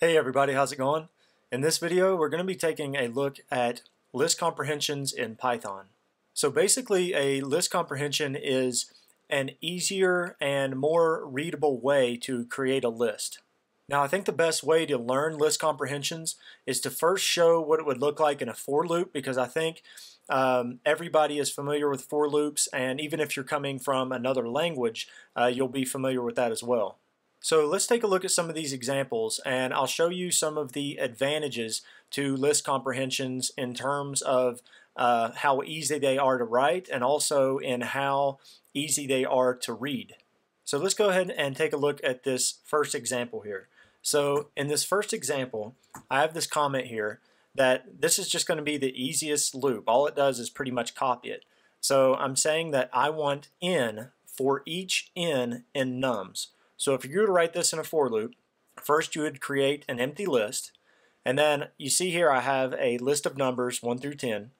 Hey everybody, how's it going? In this video, we're going to be taking a look at list comprehensions in Python. So basically, a list comprehension is an easier and more readable way to create a list. Now, I think the best way to learn list comprehensions is to first show what it would look like in a for loop because I think um, everybody is familiar with for loops, and even if you're coming from another language, uh, you'll be familiar with that as well. So let's take a look at some of these examples and I'll show you some of the advantages to list comprehensions in terms of uh, how easy they are to write and also in how easy they are to read. So let's go ahead and take a look at this first example here. So in this first example, I have this comment here that this is just going to be the easiest loop. All it does is pretty much copy it. So I'm saying that I want n for each n in nums. So if you were to write this in a for loop, first you would create an empty list, and then you see here I have a list of numbers 1 through 10,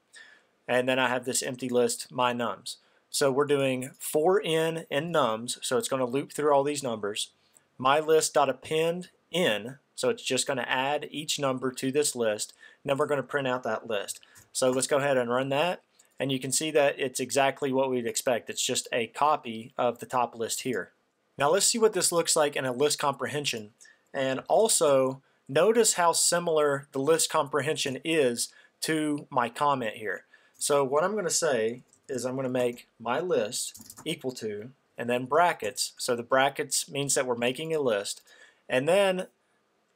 and then I have this empty list, my nums. So we're doing for n in nums, so it's going to loop through all these numbers. My list.append n, so it's just going to add each number to this list, and then we're going to print out that list. So let's go ahead and run that, and you can see that it's exactly what we'd expect. It's just a copy of the top list here. Now let's see what this looks like in a list comprehension. And also, notice how similar the list comprehension is to my comment here. So what I'm going to say is I'm going to make my list equal to, and then brackets. So the brackets means that we're making a list. And then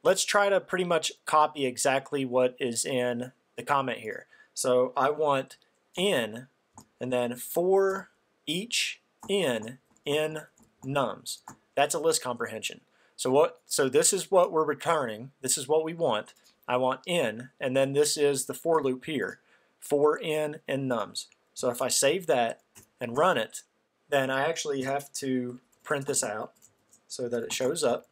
let's try to pretty much copy exactly what is in the comment here. So I want n, and then for each n in nums. That's a list comprehension. So what? So this is what we're returning. This is what we want. I want n, and then this is the for loop here, for n in nums. So if I save that and run it, then I actually have to print this out so that it shows up.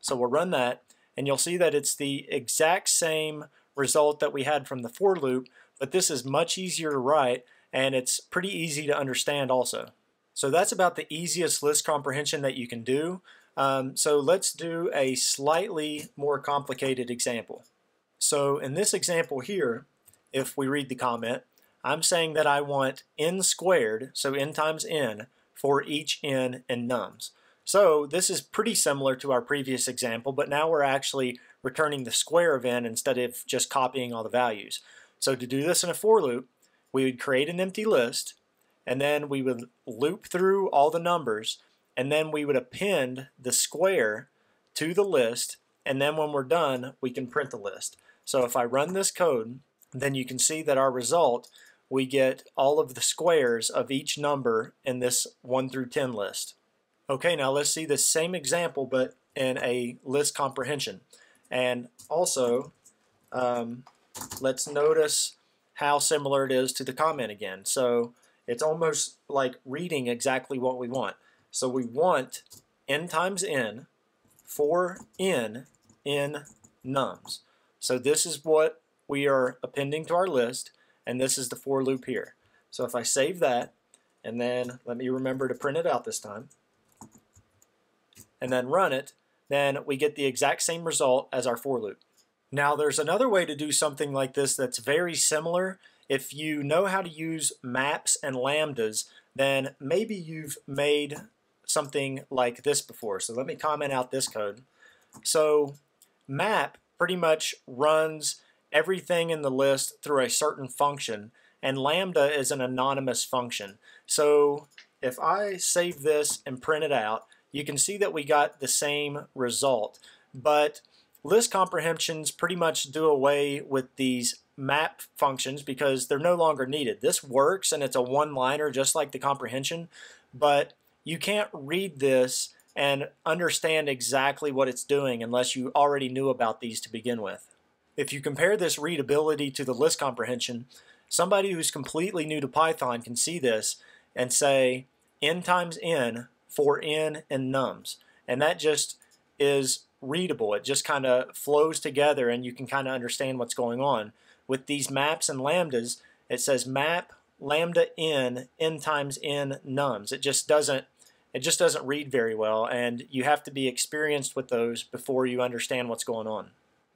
So we'll run that, and you'll see that it's the exact same result that we had from the for loop, but this is much easier to write, and it's pretty easy to understand also. So that's about the easiest list comprehension that you can do. Um, so let's do a slightly more complicated example. So in this example here, if we read the comment, I'm saying that I want n squared, so n times n, for each n in nums. So this is pretty similar to our previous example, but now we're actually returning the square of n instead of just copying all the values. So to do this in a for loop, we would create an empty list, and then we would loop through all the numbers, and then we would append the square to the list, and then when we're done, we can print the list. So if I run this code, then you can see that our result, we get all of the squares of each number in this 1 through 10 list. Okay, now let's see the same example, but in a list comprehension. And also, um, let's notice how similar it is to the comment again. So it's almost like reading exactly what we want. So we want n times n for n in nums. So this is what we are appending to our list, and this is the for loop here. So if I save that, and then let me remember to print it out this time, and then run it, then we get the exact same result as our for loop. Now there's another way to do something like this that's very similar if you know how to use maps and lambdas, then maybe you've made something like this before. So let me comment out this code. So map pretty much runs everything in the list through a certain function, and lambda is an anonymous function. So if I save this and print it out, you can see that we got the same result. But list comprehensions pretty much do away with these map functions because they're no longer needed. This works and it's a one-liner just like the comprehension, but you can't read this and understand exactly what it's doing unless you already knew about these to begin with. If you compare this readability to the list comprehension, somebody who's completely new to Python can see this and say n times n for n in nums. And that just is readable. It just kind of flows together and you can kind of understand what's going on with these maps and lambdas, it says map lambda n n times n nums. It just doesn't it just doesn't read very well, and you have to be experienced with those before you understand what's going on.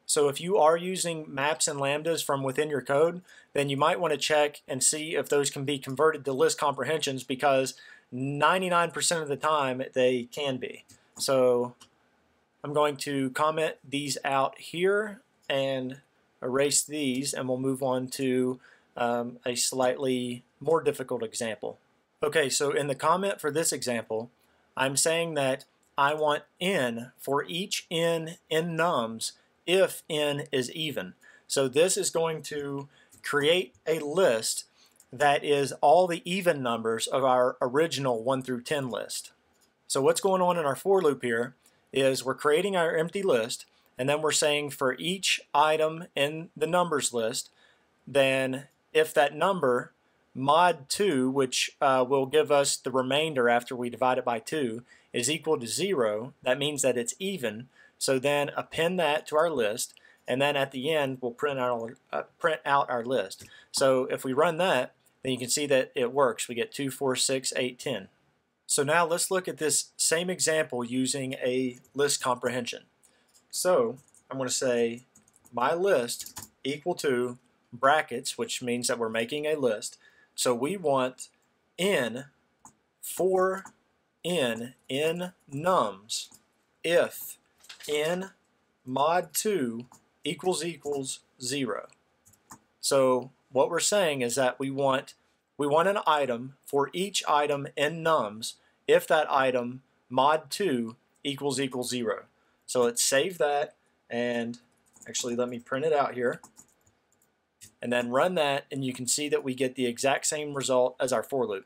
So if you are using maps and lambdas from within your code, then you might want to check and see if those can be converted to list comprehensions because 99% of the time they can be. So I'm going to comment these out here and erase these and we'll move on to um, a slightly more difficult example. Okay, so in the comment for this example, I'm saying that I want n for each n in nums if n is even. So this is going to create a list that is all the even numbers of our original 1 through 10 list. So what's going on in our for loop here is we're creating our empty list and then we're saying for each item in the numbers list, then if that number mod 2, which uh, will give us the remainder after we divide it by 2, is equal to 0, that means that it's even. So then append that to our list, and then at the end we'll print out, uh, print out our list. So if we run that, then you can see that it works. We get 2, 4, 6, 8, 10. So now let's look at this same example using a list comprehension. So I'm going to say my list equal to brackets, which means that we're making a list. So we want n for n in nums if n mod 2 equals equals 0. So what we're saying is that we want we want an item for each item in nums if that item mod 2 equals equals 0. So let's save that and actually let me print it out here and then run that and you can see that we get the exact same result as our for loop.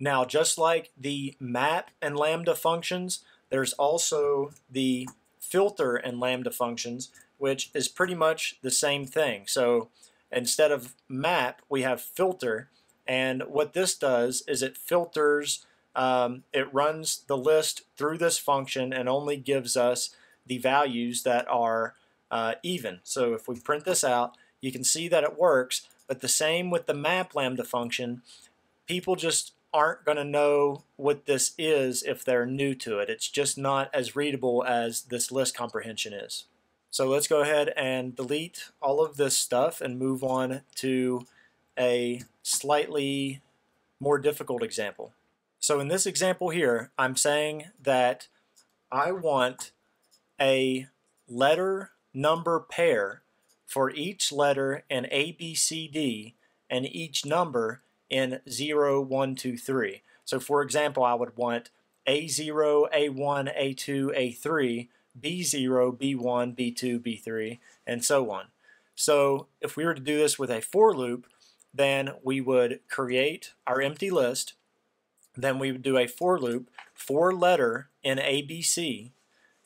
Now just like the map and lambda functions there's also the filter and lambda functions which is pretty much the same thing. So instead of map we have filter and what this does is it filters um, it runs the list through this function and only gives us the values that are uh, even. So if we print this out you can see that it works, but the same with the map lambda function, people just aren't going to know what this is if they're new to it. It's just not as readable as this list comprehension is. So let's go ahead and delete all of this stuff and move on to a slightly more difficult example. So in this example here, I'm saying that I want a letter number pair for each letter in A, B, C, D, and each number in 0, 1, 2, 3. So for example, I would want A0, A1, A2, A3, B0, B1, B2, B3, and so on. So if we were to do this with a for loop, then we would create our empty list, then we would do a for loop for letter in ABC,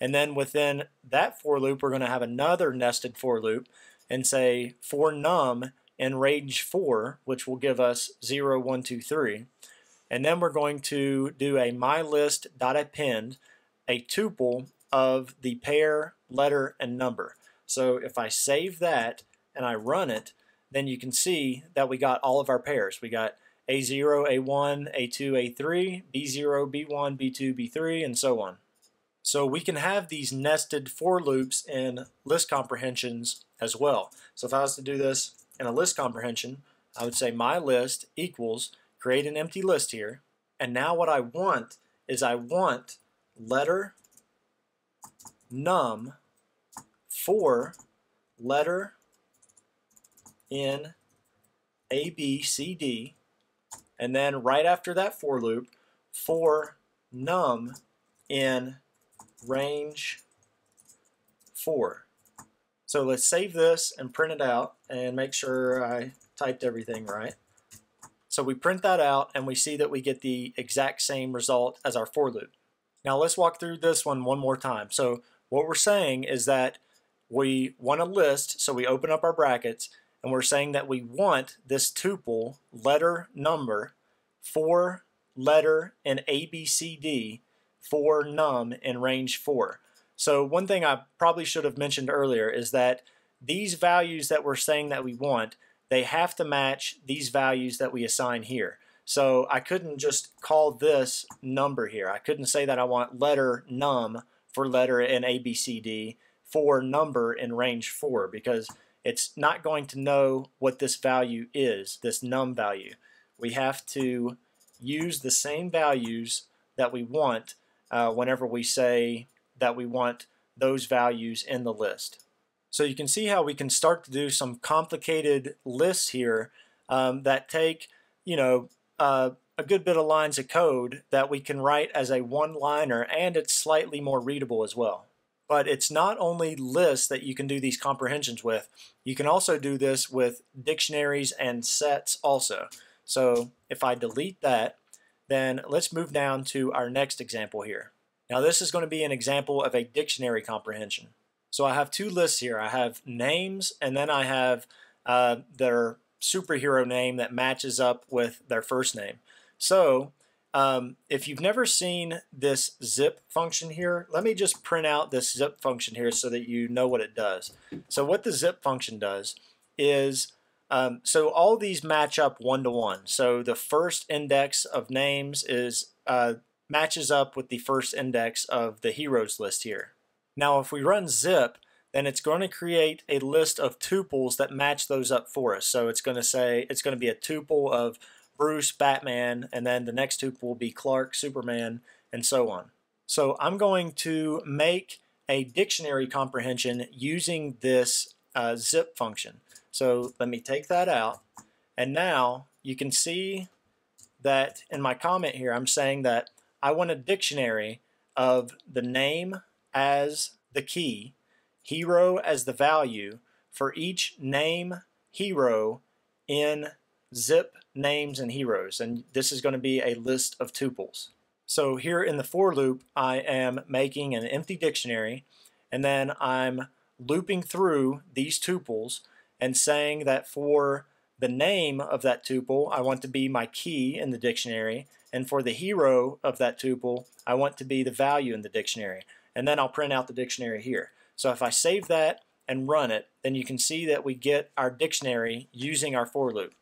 and then within that for loop, we're going to have another nested for loop and say for num in range 4, which will give us 0, 1, 2, 3. And then we're going to do a mylist.append, a tuple of the pair, letter, and number. So if I save that and I run it, then you can see that we got all of our pairs. We got A0, A1, A2, A3, B0, B1, B2, B3, and so on. So we can have these nested for loops in list comprehensions as well. So if I was to do this in a list comprehension, I would say my list equals, create an empty list here, and now what I want is I want letter num for letter in A, B, C, D, and then right after that for loop, for num in range 4. So let's save this and print it out and make sure I typed everything right. So we print that out and we see that we get the exact same result as our for loop. Now let's walk through this one one more time. So what we're saying is that we want a list, so we open up our brackets, and we're saying that we want this tuple letter number for letter in ABCD for num in range 4. So one thing I probably should have mentioned earlier is that these values that we're saying that we want, they have to match these values that we assign here. So I couldn't just call this number here. I couldn't say that I want letter num for letter in ABCD for number in range 4 because it's not going to know what this value is, this num value. We have to use the same values that we want uh, whenever we say that we want those values in the list. So you can see how we can start to do some complicated lists here um, that take, you know, uh, a good bit of lines of code that we can write as a one-liner and it's slightly more readable as well. But it's not only lists that you can do these comprehensions with, you can also do this with dictionaries and sets also. So if I delete that, then let's move down to our next example here. Now this is going to be an example of a dictionary comprehension. So I have two lists here. I have names and then I have uh, their superhero name that matches up with their first name. So um, if you've never seen this zip function here, let me just print out this zip function here so that you know what it does. So what the zip function does is, um, so all these match up one to one. So the first index of names is uh, matches up with the first index of the heroes list here. Now if we run zip, then it's going to create a list of tuples that match those up for us. So it's going to say, it's going to be a tuple of Bruce, Batman, and then the next tuple will be Clark, Superman, and so on. So I'm going to make a dictionary comprehension using this uh, zip function. So let me take that out. And now you can see that in my comment here, I'm saying that I want a dictionary of the name as the key, hero as the value for each name hero in zip names and heroes and this is going to be a list of tuples. So here in the for loop I am making an empty dictionary and then I'm looping through these tuples and saying that for the name of that tuple I want to be my key in the dictionary and for the hero of that tuple I want to be the value in the dictionary and then I'll print out the dictionary here. So if I save that and run it then you can see that we get our dictionary using our for loop.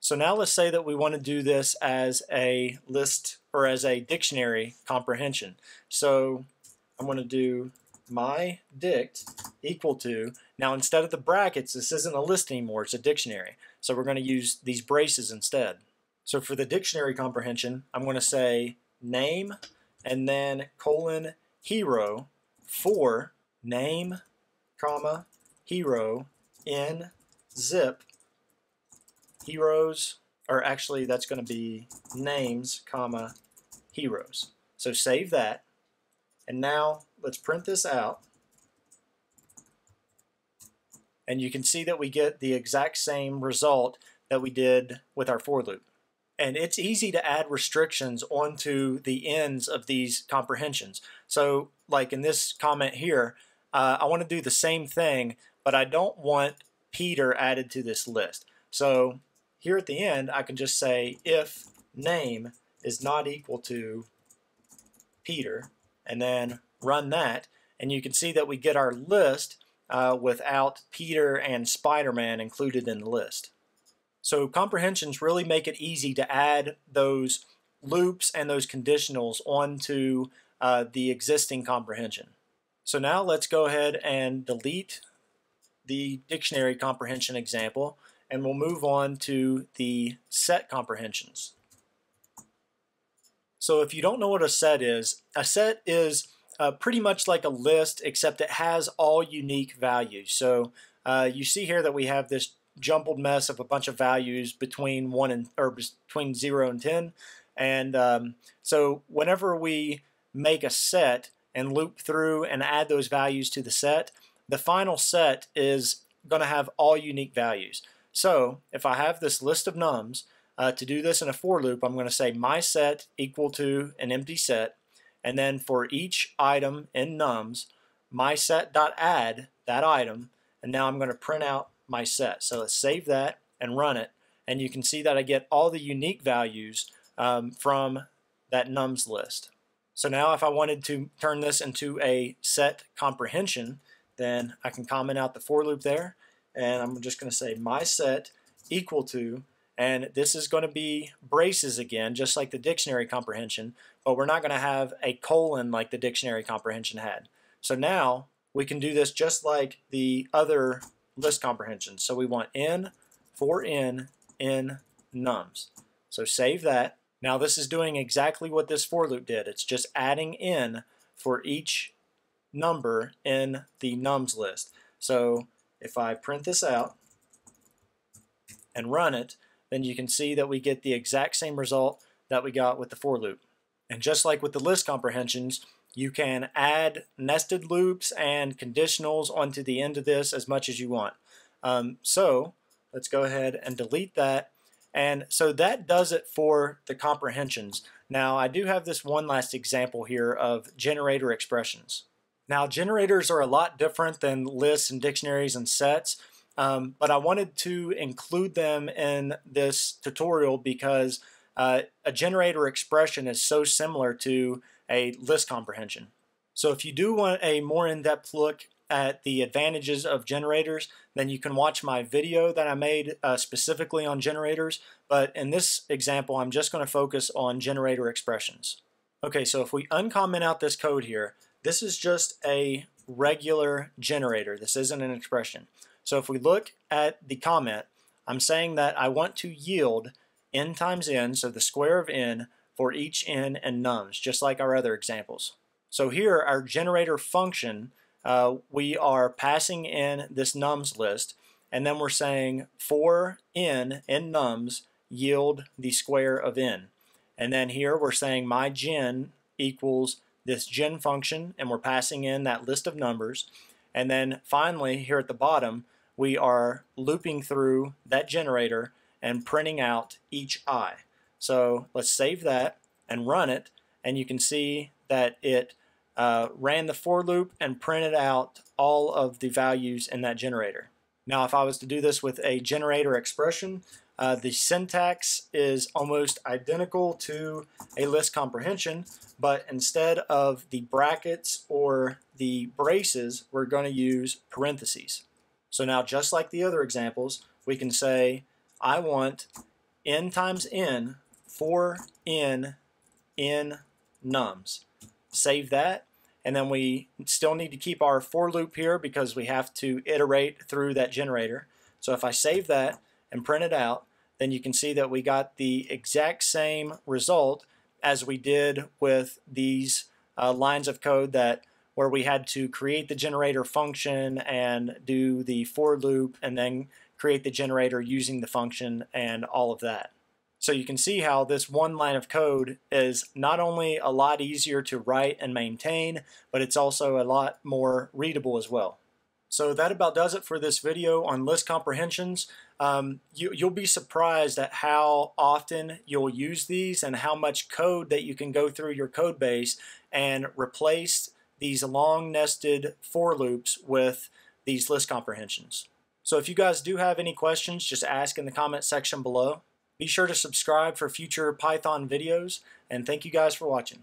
So now let's say that we want to do this as a list or as a dictionary comprehension. So I'm going to do my dict equal to, now instead of the brackets, this isn't a list anymore, it's a dictionary. So we're going to use these braces instead. So for the dictionary comprehension, I'm going to say name and then colon hero for name, comma, hero in zip heroes, or actually that's going to be names, comma, heroes. So save that. And now let's print this out. And you can see that we get the exact same result that we did with our for loop. And it's easy to add restrictions onto the ends of these comprehensions. So like in this comment here, uh, I want to do the same thing, but I don't want Peter added to this list. So here at the end, I can just say if name is not equal to Peter, and then run that, and you can see that we get our list uh, without Peter and Spider-Man included in the list. So comprehensions really make it easy to add those loops and those conditionals onto uh, the existing comprehension. So now let's go ahead and delete the dictionary comprehension example and we'll move on to the set comprehensions. So if you don't know what a set is, a set is uh, pretty much like a list except it has all unique values. So uh, you see here that we have this jumbled mess of a bunch of values between one and or between zero and ten, and um, so whenever we make a set and loop through and add those values to the set, the final set is going to have all unique values. So if I have this list of nums, uh, to do this in a for loop, I'm going to say my set equal to an empty set, and then for each item in nums, my set.add that item, and now I'm going to print out my set. So let's save that and run it, and you can see that I get all the unique values um, from that nums list. So now if I wanted to turn this into a set comprehension, then I can comment out the for loop there, and I'm just going to say my set equal to, And this is going to be braces again, just like the dictionary comprehension, but we're not going to have a colon like the dictionary comprehension had. So now we can do this just like the other list comprehension. So we want n for n in nums. So save that. Now this is doing exactly what this for loop did. It's just adding n for each number in the nums list. So if I print this out and run it, then you can see that we get the exact same result that we got with the for loop. And just like with the list comprehensions, you can add nested loops and conditionals onto the end of this as much as you want. Um, so let's go ahead and delete that. And so that does it for the comprehensions. Now I do have this one last example here of generator expressions. Now generators are a lot different than lists and dictionaries and sets, um, but I wanted to include them in this tutorial because uh, a generator expression is so similar to a list comprehension. So if you do want a more in-depth look at the advantages of generators, then you can watch my video that I made uh, specifically on generators. But in this example, I'm just going to focus on generator expressions. Okay, so if we uncomment out this code here, this is just a regular generator. This isn't an expression. So if we look at the comment, I'm saying that I want to yield n times n, so the square of n, for each n and nums, just like our other examples. So here, our generator function, uh, we are passing in this nums list, and then we're saying for n in nums, yield the square of n. And then here we're saying my gen equals this gen function, and we're passing in that list of numbers. And then finally, here at the bottom, we are looping through that generator and printing out each i. So let's save that and run it, and you can see that it uh, ran the for loop and printed out all of the values in that generator. Now if I was to do this with a generator expression, uh, the syntax is almost identical to a list comprehension, but instead of the brackets or the braces, we're going to use parentheses. So now just like the other examples, we can say, I want n times n for n in nums. Save that, and then we still need to keep our for loop here because we have to iterate through that generator. So if I save that and print it out, then you can see that we got the exact same result as we did with these uh, lines of code that where we had to create the generator function and do the for loop and then create the generator using the function and all of that. So you can see how this one line of code is not only a lot easier to write and maintain, but it's also a lot more readable as well. So that about does it for this video on list comprehensions. Um, you, you'll be surprised at how often you'll use these and how much code that you can go through your code base and replace these long nested for loops with these list comprehensions. So if you guys do have any questions, just ask in the comment section below. Be sure to subscribe for future Python videos, and thank you guys for watching.